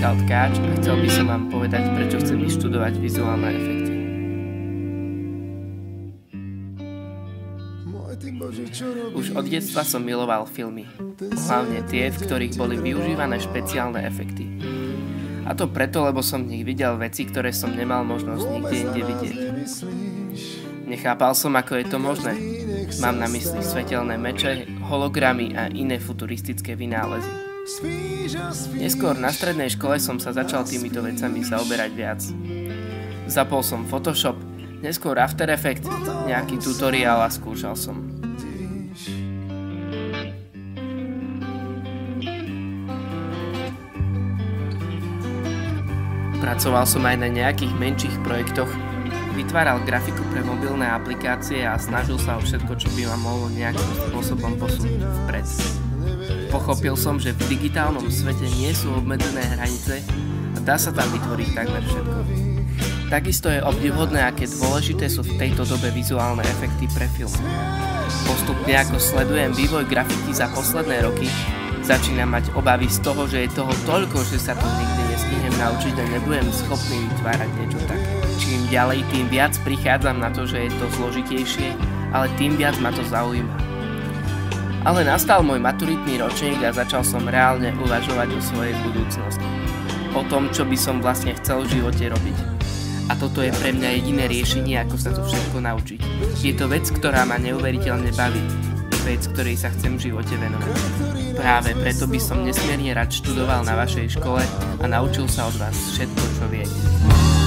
Michal Tkáč a chcel by som vám povedať, prečo chcem študovať vizuálne efekty. Už od detstva som miloval filmy, hlavne tie, v ktorých boli využívané špeciálne efekty. A to preto, lebo som v nich videl veci, ktoré som nemal možnosť nikde inde vidieť. Nechápal som, ako je to možné. Mám na mysli svetelné meče, hologramy a iné futuristické vynálezy. Neskôr na strednej škole som sa začal týmito vecami zaoberať viac. Zapol som Photoshop, neskôr After Effects, nejaký tutoriál a skúšal som. Pracoval som aj na nejakých menších projektoch, vytváral grafiku pre mobilné aplikácie a snažil sa o všetko, čo by ma mohlo nejakým spôsobom posunúť vpred. Pochopil som, že v digitálnom svete nie sú obmedzené hranice a dá sa tam vytvoriť takmer všetko. Takisto je obdivhodné, aké dôležité sú v tejto dobe vizuálne efekty pre film. Postupne ako sledujem vývoj grafiky za posledné roky, začínam mať obavy z toho, že je toho toľko, že sa to nikdy nestihnem naučiť a nebudem schopný vytvárať niečo také. Čím ďalej, tým viac prichádzam na to, že je to zložitejšie, ale tým viac ma to zaujíma. Ale nastal môj maturitný ročník a začal som reálne uvažovať o svojej budúcnosti. O tom, čo by som vlastne chcel v živote robiť. A toto je pre mňa jediné riešenie, ako sa to všetko naučiť. Je to vec, ktorá ma neuveriteľne baví vec, ktorej sa chcem v živote venovať. Práve preto by som nesmierne rád študoval na vašej škole a naučil sa od vás všetko, čo viete.